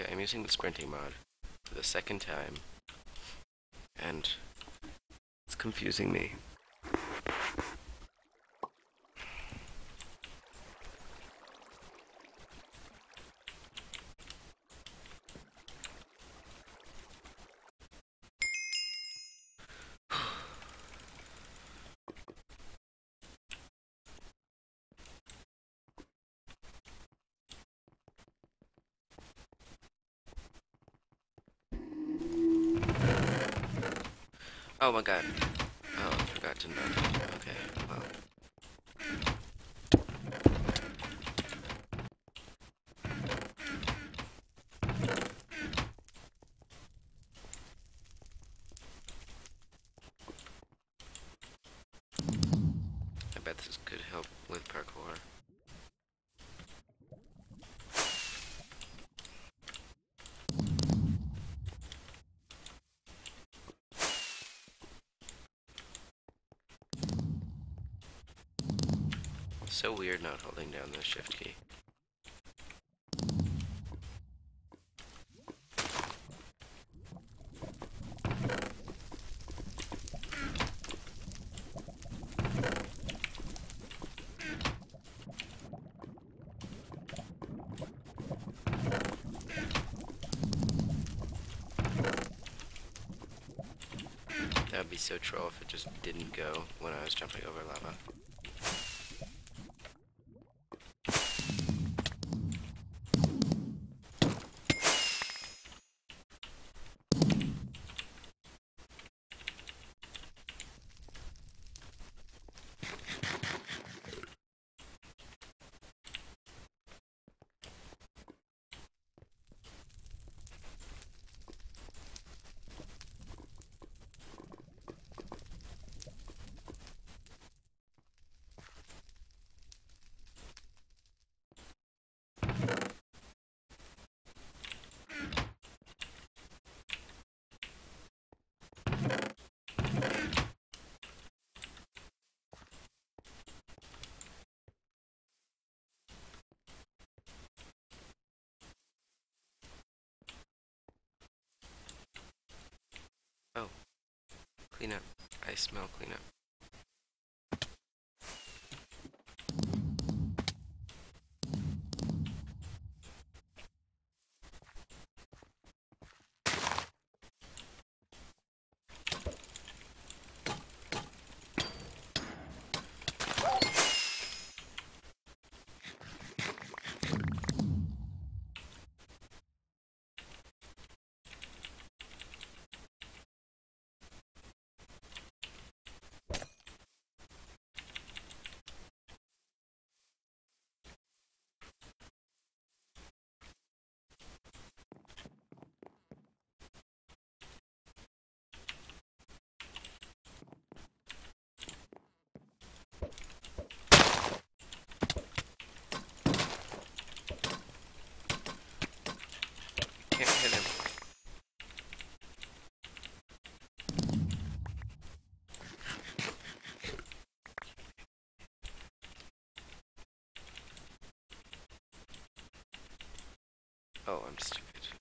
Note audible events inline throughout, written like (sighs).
Okay, I'm using the sprinting mod for the second time, and it's confusing me. Oh my god. Oh, I forgot to note. Okay, well. I bet this could help with parkour. So weird not holding down the shift key. That would be so troll if it just didn't go when I was jumping over lava. Clean up. I smell cleanup. Can't hit him. Oh, I'm stupid.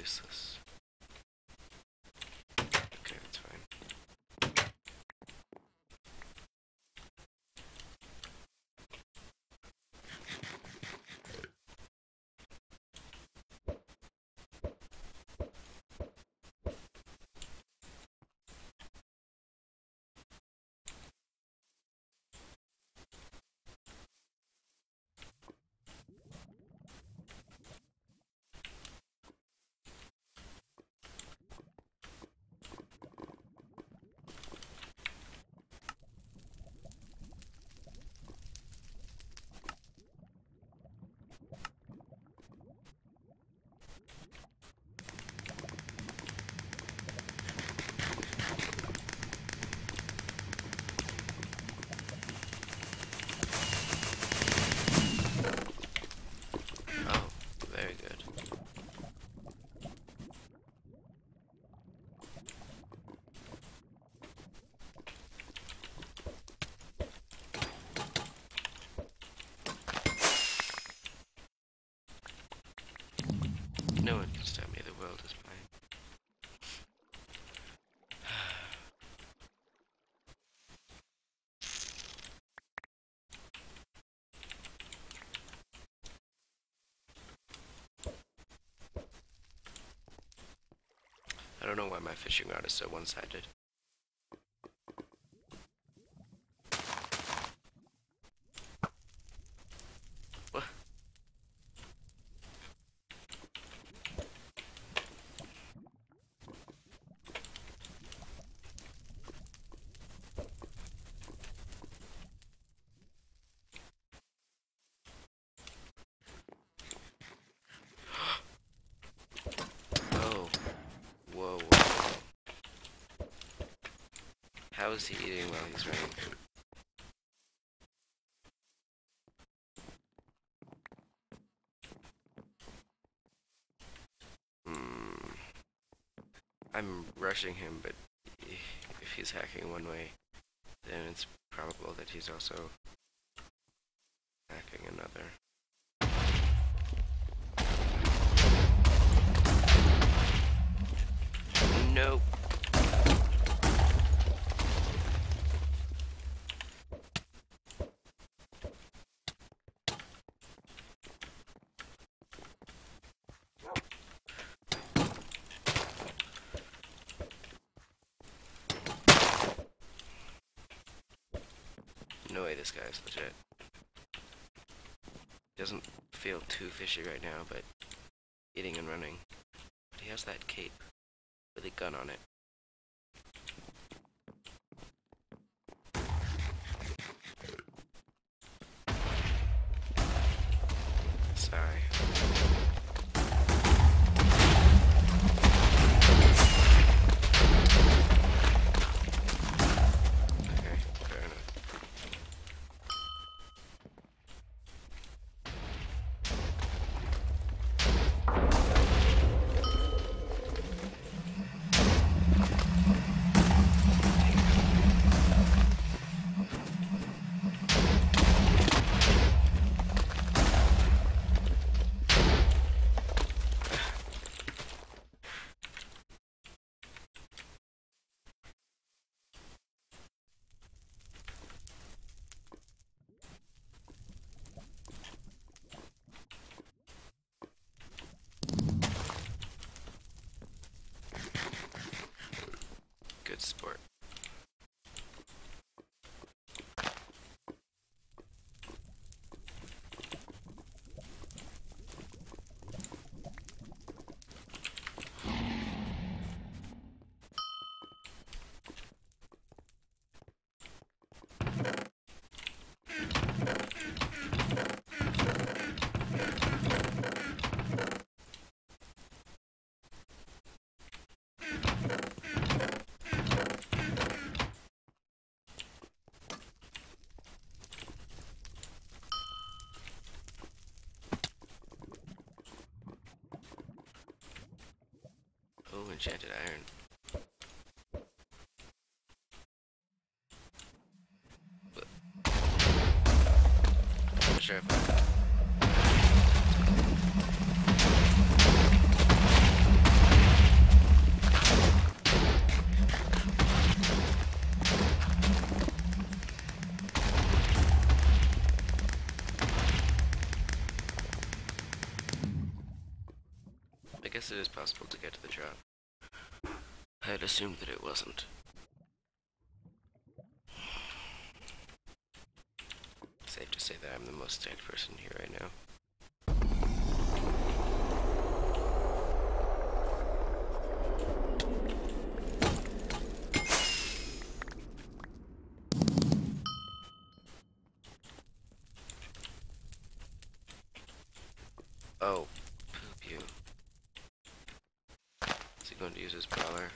Useless. No one can stop me, the world is mine. (sighs) I don't know why my fishing rod is so one-sided. How is he eating while he's running? Hmm. I'm rushing him, but if he's hacking one way, then it's probable that he's also No way this guy's legit. Doesn't feel too fishy right now, but eating and running. But he has that cape with a gun on it. Sport. Oh, enchanted iron. I- I guess it is possible to get to the drop. I had assumed that it wasn't. Safe to say that I'm the most stacked person here right now. Oh, poop you. Is he going to use his brawler?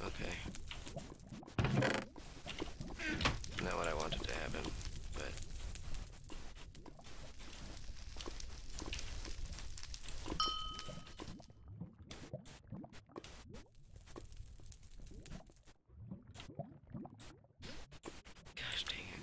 Okay. Not what I wanted to happen, but gosh dang it.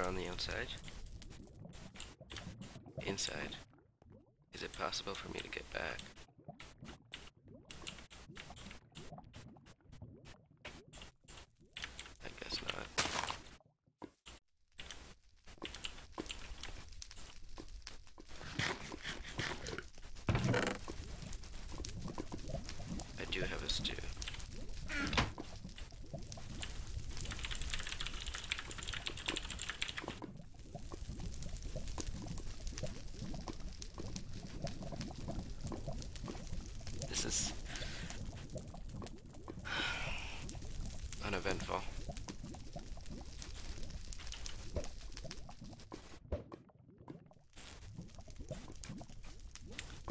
There on the outside? Inside. Is it possible for me to get back? I guess not. I do have a stew. This is uneventful.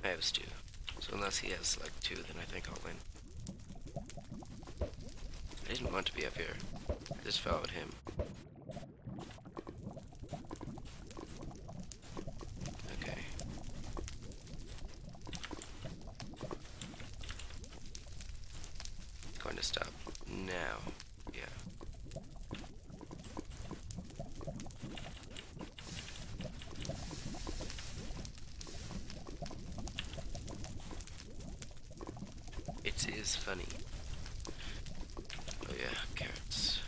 I have two. So unless he has like two, then I think I'll win. I didn't want to be up here. I just followed him. Okay. Going to stop now. Yeah. It is funny. Oh yeah, carrots.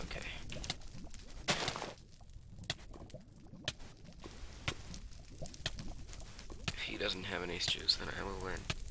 Okay. If he doesn't have any stews, then I will win.